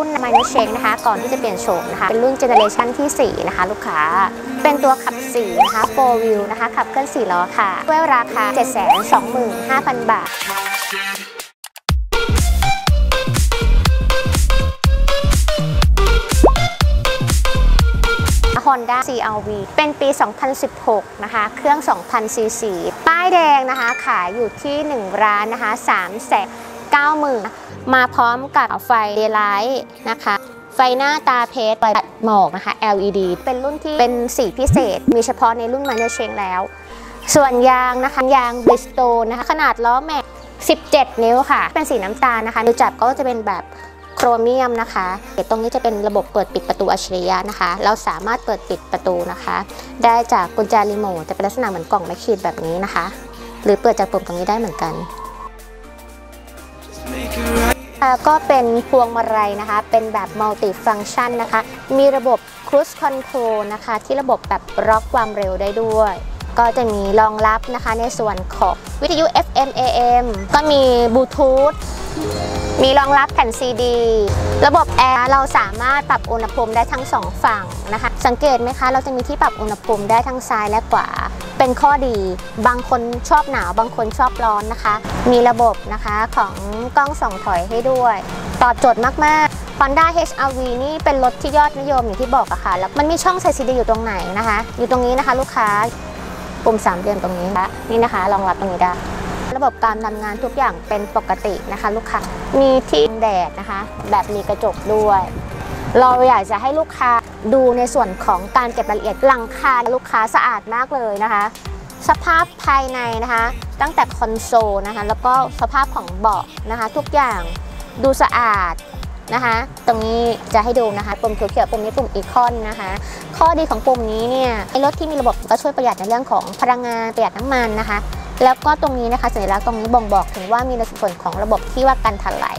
รุ่น m i n o s h a k นะคะ ก่อนที่จะเปลี่ยนโฉมนะคะ เป็นรุ่นเจเนเรชันที่ 4 นะคะ ลูกค้า เป็นตัวขับ4นะคะ4 wheel นะคะ ขับเคลื่อน4ล้อค่ะ ด้วยราคา 725,000 บาท Honda CRV เป็นปี 2016 นะคะ เครื่อง 2,000ซีซีป้ายแดงนะคะ ขายอยู่ที่ 1 ร้านนะคะ3แสน 90,000 มาพร้อมกับไฟ daylight นะคะ ไฟหน้าตาเพชรไฟตัดหมอกนะคะ LED เป็นรุ่นที่เป็นสีพิเศษ มีเฉพาะในรุ่น minor change แล้ว ส่วนยางนะคะ ยาง Bridgestone นะคะ ขนาดล้อแม็ก17 นิ้วค่ะ เป็นสีน้ำตาลนะคะมือจับก็จะเป็นแบบโครเมียมนะคะ ตรงนี้จะเป็นระบบเปิดปิดประตูอัจฉริยะนะคะ เราสามารถเปิดปิดประตูนะคะ ได้จากกุญแจรีโมทจะเป็นลักษณะเหมือนกล่องไม้ขีดแบบนี้นะคะ หรือเปิดจากปุ่มตรงนี้ได้เหมือนกัน ก็เป็นพวงมาลัยนะคะ เป็นแบบมัลติฟังชันนะคะ มีระบบ Cruise Control นะคะ ที่ระบบแบบล็อกความเร็วได้ด้วย ก็จะมีรองรับนะคะในส่วนของวิทยุ FM AM ก็มีบลูทูธ มีรองรับแผ่นซีดี ระบบแอร์เราสามารถปรับอุณหภูมิได้ทั้งสองฝั่งนะคะ สังเกตไหมคะ เราจะมีที่ปรับอุณหภูมิได้ทั้งซ้ายและขวา เป็นข้อดี บางคนชอบหนาว บางคนชอบร้อนนะคะ มีระบบนะคะของกล้องส่องถอยให้ด้วย ตอบโจทย์มาก ๆ Honda HRV นี่เป็นรถที่ยอดนิยมอย่างที่บอกอะค่ะ แล้วมันมีช่องใส่ซีดีอยู่ตรงไหนนะคะ อยู่ตรงนี้นะคะลูกค้า ปุ่มสามเหลี่ยมตรงนี้นะนี่นะคะรองรับตรงนี้ได้ระบบการทำงานทุกอย่างเป็นปกตินะคะ ลูกค้า มีที่แดดนะคะ แบบมีกระจกด้วย เราอยากจะให้ลูกค้า ดูในส่วนของการเก็บรายละเอียดหลังคาลูกค้าสะอาดมากเลยนะคะ สภาพภายในนะคะ ตั้งแต่คอนโซลนะคะ แล้วก็สภาพของเบาะนะคะ ทุกอย่างดูสะอาดนะคะ ตรงนี้จะให้ดูนะคะปุ่มเขียวๆปุ่มนี้ปุ่มอีคอนนะคะ ข้อดีของปุ่มนี้เนี่ยไอรถที่มีระบบก็ช่วยประหยัดในเรื่องของพลังงานประหยัดน้ำมันนะคะ แล้วก็ตรงนี้นะคะสัญลักษณ์ตรงนี้บ่งบอกถึงว่ามีในส่วนของระบบที่ว่ากันถลาย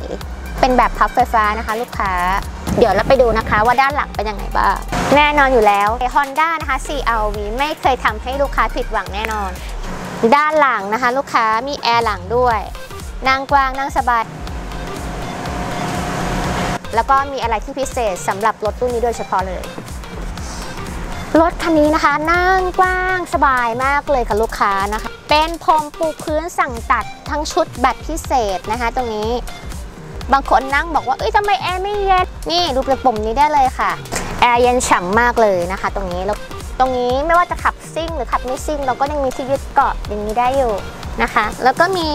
เป็นแบบพับไฟฟ้านะคะ ลูกค้า เดี๋ยวเราไปดูนะคะว่าด้านหลังเป็นยังไงบ้าง แน่นอนอยู่แล้ว Honda นะคะ CRV ไม่เคยทำให้ลูกค้าผิดหวังแน่นอน ด้านหลังนะคะ ลูกค้ามีแอร์หลังด้วย นั่งกว้างนั่งสบาย แล้วก็มีอะไรที่พิเศษสำหรับรถรุ่นนี้โดยเฉพาะเลย รถคันนี้นะคะ นั่งกว้างสบายมากเลยค่ะลูกค้านะคะ เป็นพรมปูพื้นสั่งตัดทั้งชุดแบบพิเศษนะคะ ตรงนี้ บางคนนั่งบอกว่าเอ้ยทำไมแอร์ไม่เย็นนี่ดูกระปุ่มนี้ได้เลยค่ะแอร์เย็นฉ่ำมากเลยนะคะ ตรงนี้แล้วตรงนี้ไม่ว่าจะขับซิ่งหรือขับไม่ซิ่ง เราก็ยังมีที่ยึดเกาะอย่างนี้ได้อยู่นะคะ แล้วก็มี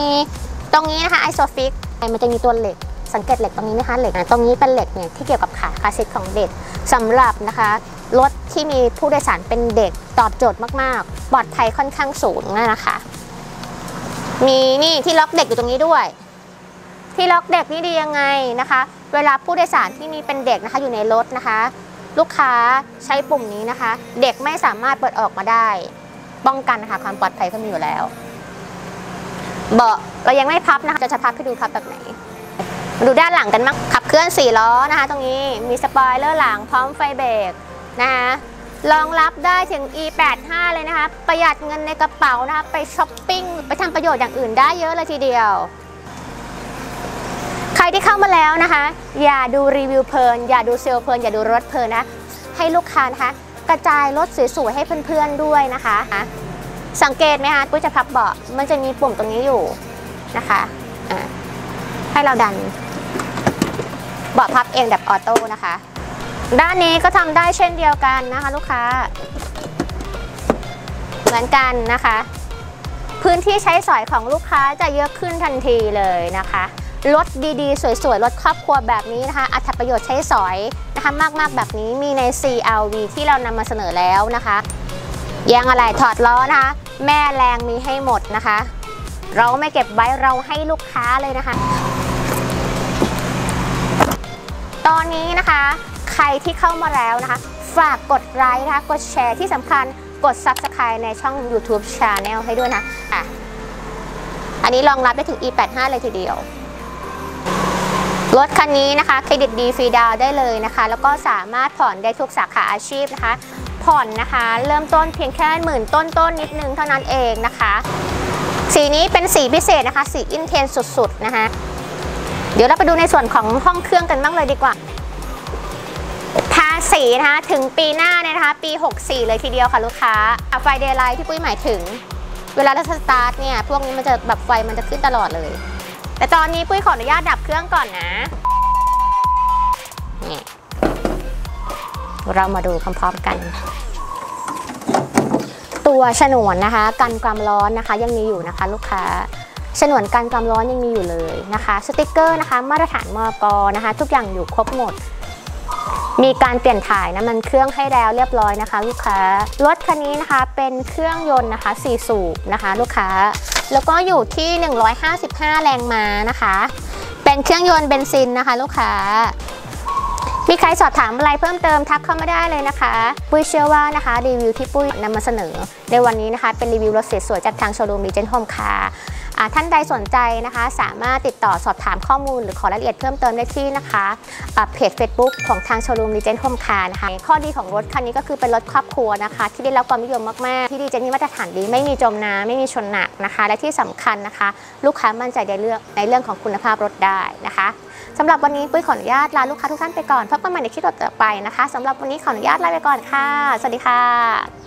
ตรงนี้นะคะ ISOFIX มันจะมีตัวเหล็กสังเกตเหล็กตรงนี้นะคะเหล็กตรงนี้เป็นเหล็กเนี่ยที่เกี่ยวกับขา car seat ของเด็กสำหรับนะคะรถที่มีผู้โดยสารเป็นเด็กตอบโจทย์มากๆ ปลอดภัยค่อนข้างสูงนะคะ มีนี่ที่ล็อกเด็กอยู่ตรงนี้ด้วย ที่ล็อกเด็กนี่ดียังไงนะคะ เวลาผู้โดยสารที่มีเป็นเด็กนะคะอยู่ในรถนะคะ ลูกค้าใช้ปุ่มนี้นะคะ เด็กไม่สามารถเปิดออกมาได้ ป้องกันนะคะความปลอดภัยก็มีอยู่แล้ว เบาะเรายังไม่พับนะคะจะจะพับให้ดูพับแบบไหนมาดูด้านหลังกันมั้งขับเคลื่อน4ล้อนะคะ ตรงนี้มีสปอยเลอร์หลังพร้อมไฟเบรกนะคะรองรับได้ถึง e85 เลยนะคะ ประหยัดเงินในกระเป๋านะคะ ไปช้อปปิ้ง ไปทำประโยชน์อย่างอื่นได้เยอะเลยทีเดียว รที่เข้ามาแล้วนะคะ อย่าดูรีวิวเพลิน อย่าดูเซลเพลิน อย่าดูรถเพลินนะ ให้ลูกค้านะคะกระจายรถสวยๆให้เพื่อนๆด้วยนะคะ สังเกตไหมคะปุ้ยจะพับเบาะมันจะมีปุ่มตรงนี้อยู่นะคะอ่าให้เราดันเบาะพับเองแบบออโต้นะคะ ด้านนี้ก็ทำได้เช่นเดียวกันนะคะลูกค้า เหมือนกันนะคะ พื้นที่ใช้สอยของลูกค้าจะเยอะขึ้นทันทีเลยนะคะ รถดีๆ สวยๆ รถครอบครัวแบบนี้นะคะ อัตประโยชน์ใช้สอยนะคะมากๆแบบนี้มีใน CRV ที่เรานำมาเสนอแล้วนะคะยางอะไรถอดล้อนะคะ แม่แรงมีให้หมดนะคะ เราไม่เก็บไว้เราให้ลูกค้าเลยนะคะ ตอนนี้นะคะ ใครที่เข้ามาแล้วนะคะ ฝากกดไลค์นะคะ กดแชร์ที่สำคัญกด Subscribe ในช่อง YouTube Channel ให้ด้วยนะอะอันนี้รองรับได้ถึง E85 เลยทีเดียว รถคันนี้นะคะเครดิตดีฟรีดาวน์ได้เลยนะคะ แล้วก็สามารถผ่อนได้ทุกสาขาอาชีพนะคะ ผ่อนนะคะ เริ่มต้นเพียงแค่หมื่นต้นๆนิดนึงเท่านั้นเองนะคะ สีนี้เป็นสีพิเศษนะคะ สี intense สุดๆนะคะเดี๋ยวเราไปดูในส่วนของห้องเครื่องกันบ้างเลยดีกว่าภาษีนะคะถึงปีหน้าเนี่ยนะคะ ปี 64 เลยทีเดียวค่ะลูกค้าไฟ daylight ที่ปุ้ยหมายถึง เวลาเราสตาร์ทเนี่ยพวกนี้มันจะแบบไฟมันจะขึ้นตลอดเลย แต่ตอนนี้ปุ้ยขออนุญาตดับเครื่องก่อนนะนี่เรามาดูพร้อมๆกัน ตัวฉนวนนะคะ กันความร้อนนะคะ ยังมีอยู่นะคะ ลูกค้าฉนวนกันความร้อนยังมีอยู่เลยนะคะ สติกเกอร์นะคะ มาตรฐานมอกนะคะ ทุกอย่างอยู่ครบหมด มีการเปลี่ยนถ่ายน้ำมันเครื่องให้แล้วเรียบร้อยนะคะ ลูกค้ารถคันนี้นะคะเป็นเครื่องยนต์นะคะ4สูบนะคะ ลูกค้า แล้วก็อยู่ที่ 155 แรงม้านะคะ เป็นเครื่องยนต์เบนซินนะคะ ลูกค้า มีใครสอบถามอะไรเพิ่มเติมทักเข้ามาได้เลยนะคะ ปุ้ยเชื่อว่านะคะ รีวิวที่ปุ้ยนำมาเสนอ ในวันนี้นะคะ เป็นรีวิวรถสวยๆจากทางโชว์รูมดีเจนโฮมคาร์ ท่านใดสนใจนะคะ สามารถติดต่อสอบถามข้อมูลหรือขอรายละเอียดเพิ่มเติมได้ที่นะคะเพจ Facebook ของทางโชว์รูมดีเจนโฮมคาร์นะคะข้อดีของรถคันนี้ก็คือเป็นรถครอบครัวนะคะ ที่ได้รับความนิยมมาก ๆ ที่ดีเจนมีมาตรฐานดีไม่มีจมน้ำไม่มีชนหนักนะคะ และที่สำคัญนะคะ ลูกค้ามั่นใจในเรื่องในเรื่องของคุณภาพรถได้นะคะสำหรับวันนี้ปุ้ยขออนุญาตลาลูกค้าทุกท่านไปก่อนพบกันใหม่ในคลิปต่อไปนะคะสำหรับวันนี้ขออนุญาตลาไปก่อนค่ะ สวัสดีค่ะ